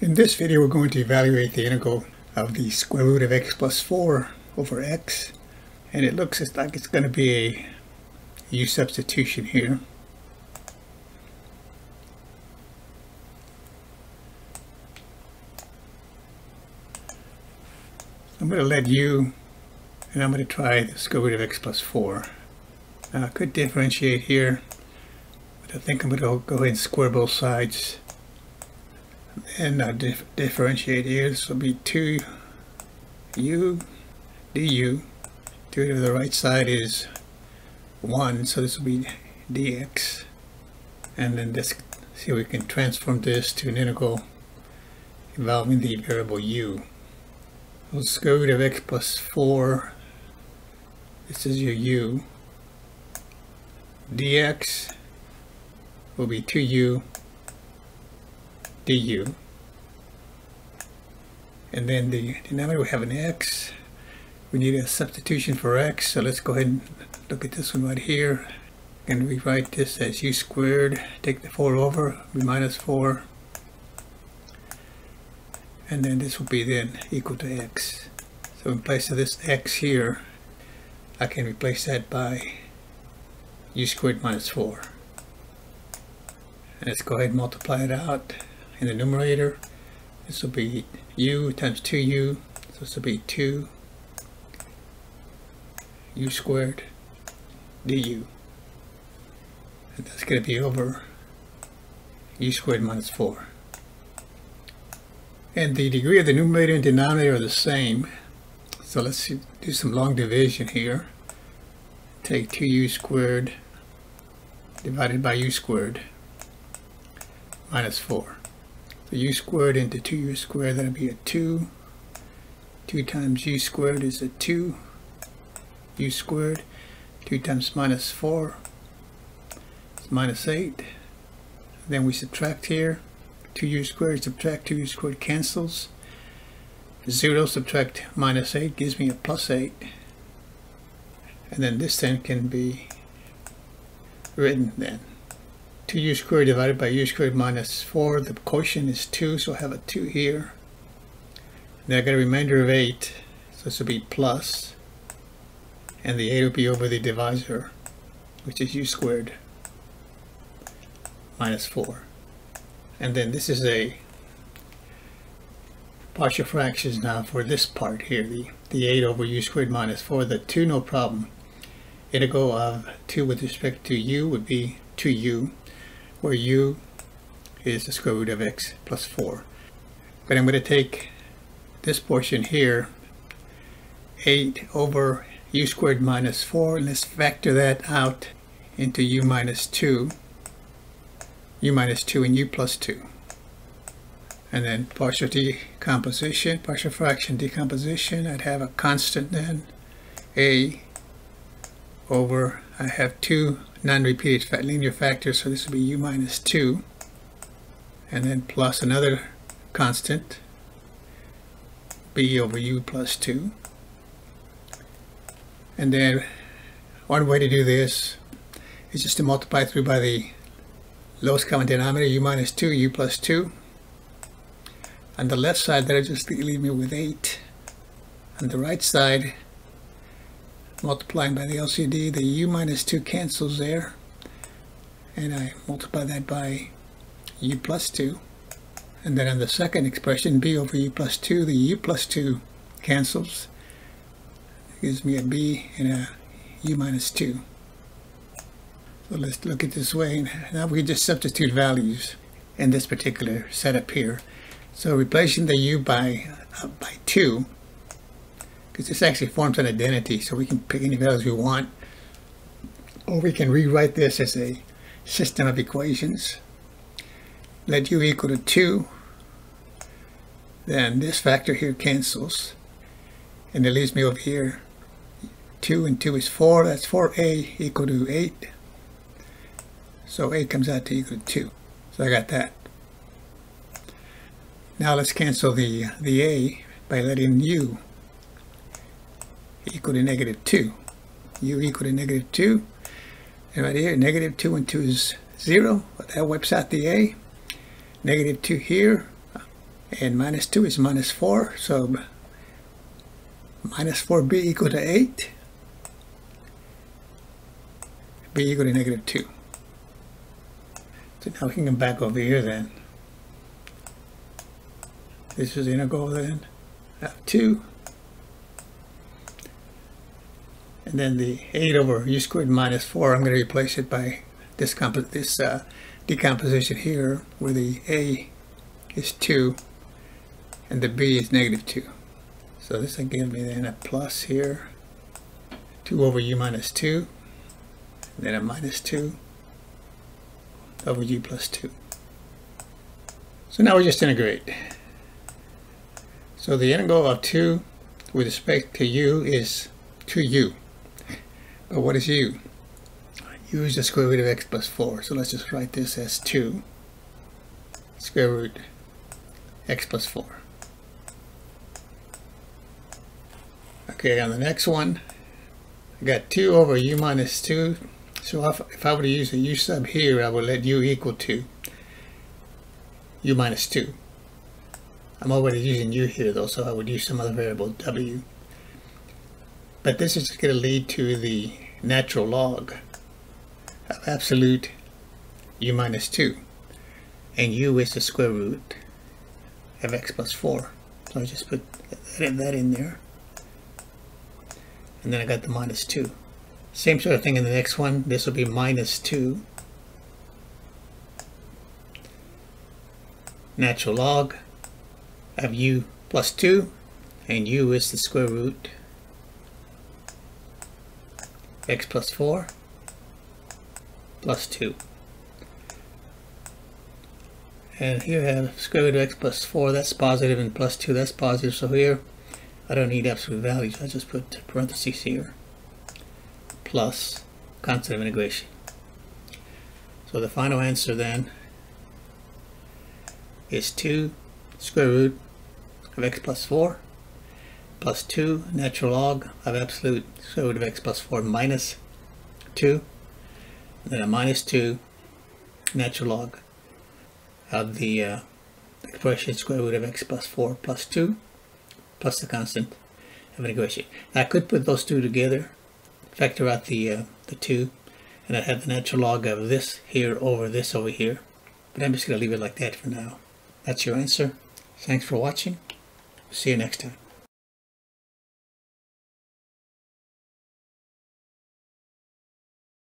In this video we're going to evaluate the integral of the square root of x plus 4 over x and it looks like it's going to be a u substitution here. I'm going to let u and I'm going to try the square root of x plus 4. Now I could differentiate here but I think I'm going to go ahead and square both sides and uh, dif differentiate here. This will be 2 u du. 2 to the right side is 1, so this will be dx. And then this, see we can transform this to an integral involving the variable u. So square root of x plus 4, this is your u. dx will be 2u du. And then the denominator we have an x. We need a substitution for x, so let's go ahead and look at this one right here. And rewrite this as u squared. Take the 4 over, minus 4. And then this will be then equal to x. So in place of this x here, I can replace that by u squared minus 4. And let's go ahead and multiply it out in the numerator. This will be u times 2u, so this will be 2 u squared du. And that's going to be over u squared minus 4. And the degree of the numerator and denominator are the same. So let's do some long division here. Take 2u squared divided by u squared minus 4. U squared into 2u squared, that'll be a 2. 2 times u squared is a 2. u squared. 2 times minus 4 is minus 8. Then we subtract here. 2u squared subtract 2u squared cancels. 0 subtract minus 8 gives me a plus 8. And then this then can be written then 2u squared divided by u squared minus 4. The quotient is 2, so I have a 2 here. Then I got a remainder of 8, so this will be plus, and the 8 will be over the divisor, which is u squared minus 4. And then this is a partial fractions now for this part here, the, the 8 over u squared minus 4. The 2, no problem. Integral of 2 with respect to u would be 2u where u is the square root of x plus 4. But I'm going to take this portion here, 8 over u squared minus 4, and let's factor that out into u minus 2, u minus 2 and u plus 2. And then partial decomposition, partial fraction decomposition, I'd have a constant then, a over, I have 2 non-repeated linear factors, so this would be u minus 2, and then plus another constant, b over u plus 2. And then one way to do this is just to multiply through by the lowest common denominator, u minus 2, u plus 2. On the left side, that'll just leave me with 8. On the right side, multiplying by the LCD, the u minus 2 cancels there. And I multiply that by u plus 2. And then on the second expression, b over u plus 2, the u plus 2 cancels. Gives me a b and a u minus 2. So let's look at this way. Now we just substitute values in this particular setup here. So replacing the u by, uh, by 2, because this actually forms an identity so we can pick any values we want. Or we can rewrite this as a system of equations. Let u equal to 2 then this factor here cancels. And it leaves me over here. 2 and 2 is 4 that's 4a equal to 8 so a comes out to equal to 2 so I got that. Now let's cancel the the a by letting u equal to negative 2. u equal to negative 2. And right here, negative 2 and 2 is 0. That wipes out the a. Negative 2 here. And minus 2 is minus 4, so minus 4b equal to 8. b equal to negative 2. So now we can come back over here then. This is the integral then of 2. And then the 8 over u squared minus 4, I'm going to replace it by this, this uh, decomposition here, where the a is 2 and the b is negative 2. So this will give me then a plus here, 2 over u minus 2, and then a minus 2 over u plus 2. So now we just integrate. So the integral of 2 with respect to u is 2u. What is u? u is the square root of x plus 4. So let's just write this as 2 square root x plus 4. Okay, on the next one, I got 2 over u minus 2. So if, if I were to use a u sub here, I would let u equal to u minus 2. I'm already using u here though, so I would use some other variable w. But this is going to lead to the natural log of absolute u minus 2. And u is the square root of x plus 4. So I just put that in there. And then I got the minus 2. Same sort of thing in the next one. This will be minus 2. Natural log of u plus 2 and u is the square root x plus 4 plus 2 and here I have square root of x plus 4 that's positive and plus 2 that's positive. So here I don't need absolute values I just put parentheses here plus constant of integration. So the final answer then is 2 square root of x plus 4 plus 2 natural log of absolute square root of x plus 4 minus 2 and then a minus 2 natural log of the uh, expression square root of x plus 4 plus 2 plus the constant of integration. I could put those two together, factor out the, uh, the 2, and I have the natural log of this here over this over here. But I'm just going to leave it like that for now. That's your answer. Thanks for watching. See you next time.